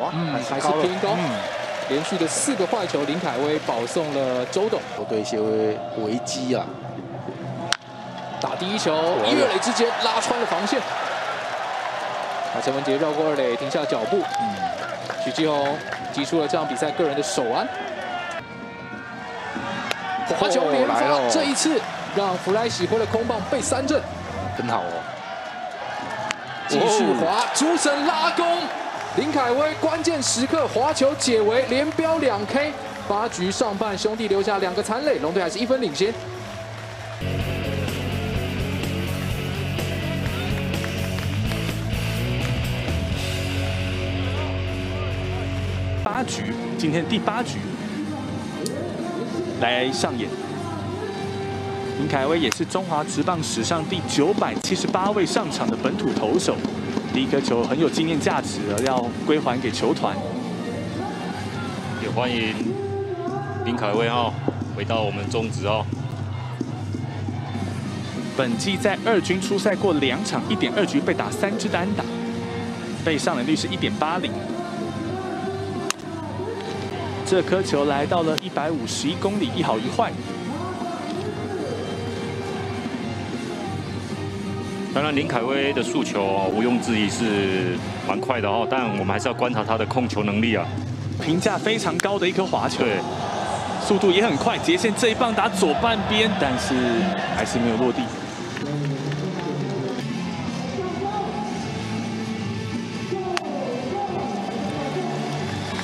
哇，还是偏高。连续的四个坏球，林凯威保送了周董，球队一些危机啊。打第一球，一二垒之间拉穿了防线。啊，陈文杰绕过二垒，停下脚步。嗯，许继宏击出了这场比赛个人的首安。滑球连发，这一次让弗莱喜挥了空棒被三振，很好哦。继续滑，主审拉弓。林凯威关键时刻滑球解围，连飙两 K。八局上半，兄弟留下两个残垒，龙队还是一分领先。八局，今天第八局来上演。林凯威也是中华职棒史上第九百七十八位上场的本土投手。第一颗球很有纪念价值，要归还给球团。也欢迎林凯威哦，回到我们中职哦。本季在二军出赛过两场，一点二局被打三支单打，被上垒率是一点八零。这颗球来到了一百五十一公里，一好一坏。当然，林凯威的诉求毋庸置疑是蛮快的哦，但我们还是要观察他的控球能力啊。评价非常高的一颗滑球，对，速度也很快。截线这一棒打左半边，但是还是没有落地。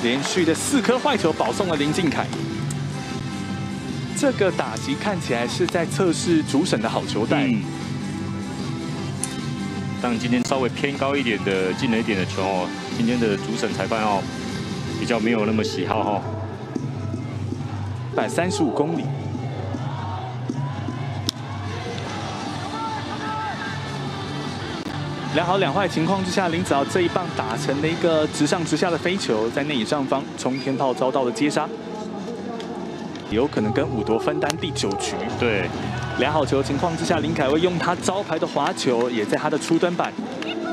连续的四颗坏球保送了林敬凯，这个打击看起来是在测试主审的好球带。但今天稍微偏高一点的进了一点的球哦，今天的主审裁判哦比较没有那么喜好哈。百三十五公里，两好两坏情况之下，林子豪这一棒打成了一个直上直下的飞球，在内野上方冲天炮遭到了接杀，有可能跟五夺分担第九局。对。良好球情况之下，林凯威用他招牌的滑球，也在他的初登板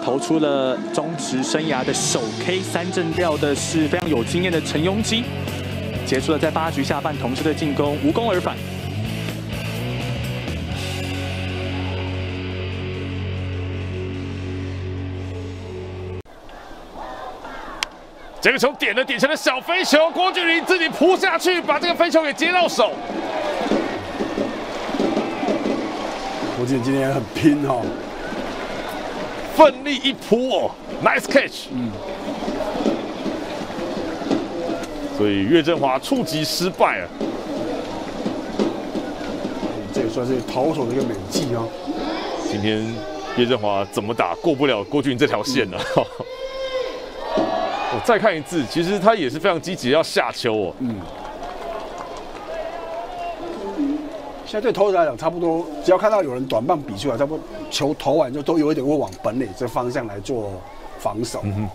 投出了中职生涯的首 K 三振掉的是非常有经验的陈庸基，结束了在八局下半同时的进攻，无功而返。这个球点了点成了小飞球，郭俊麟自己扑下去，把这个飞球给接到手。郭俊今天很拼哦，奋力一扑哦，nice catch。嗯。所以岳振华触及失败了。这也算是投手的一个美技啊。今天岳振华怎么打过不了郭俊这条线呢？我再看一次，其实他也是非常积极要下球哦。嗯。现在对投手来讲，差不多只要看到有人短棒比出来，差不多球投完就都有一点会往本垒这方向来做防守。嗯哼。